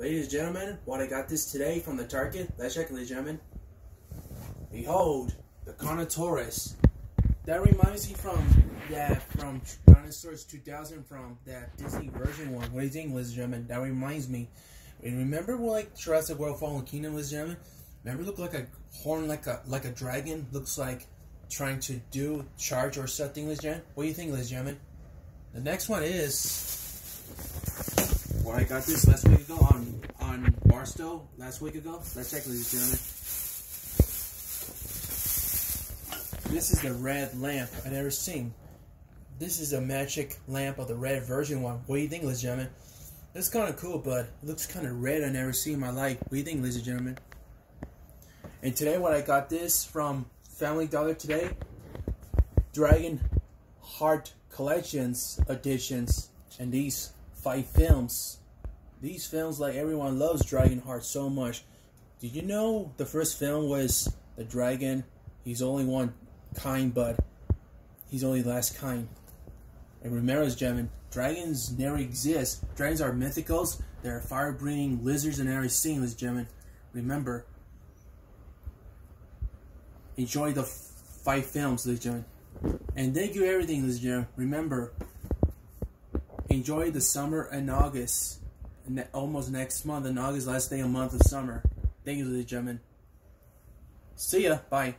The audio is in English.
Ladies and gentlemen, what I got this today from the Target. Let's check, ladies and gentlemen. Behold, the Carnotaurus. That reminds me from that from Dinosaurs 2000 from that Disney version one. What do you think, ladies and gentlemen? That reminds me. Remember, like Jurassic World: Fallen Kingdom, ladies and gentlemen. Remember, look like a horn, like a like a dragon. Looks like trying to do charge or something, ladies and gentlemen. What do you think, ladies and gentlemen? The next one is I got this last week ago on on Barstow last week ago. Let's check, ladies and gentlemen. This is the red lamp I never seen. This is a magic lamp of the red version one. What do you think, ladies and gentlemen? It's kind of cool, but it looks kind of red. I never seen in my life. What do you think, ladies and gentlemen? And today, what I got this from Family Dollar today, Dragon Heart Collections editions, and these five films. These films, like everyone loves Dragonheart so much. Did you know the first film was the dragon? He's only one kind, but he's only the last kind. And remember, gentlemen, dragons never exist. Dragons are mythicals. They're fire-breathing lizards and every scene, and gentlemen. Remember. Enjoy the five films, ladies and gentlemen. And thank you everything, ladies and gentlemen. Remember, enjoy the summer and August. Ne almost next month in August, last day of month of summer. Thank you, ladies and gentlemen. See ya. Bye.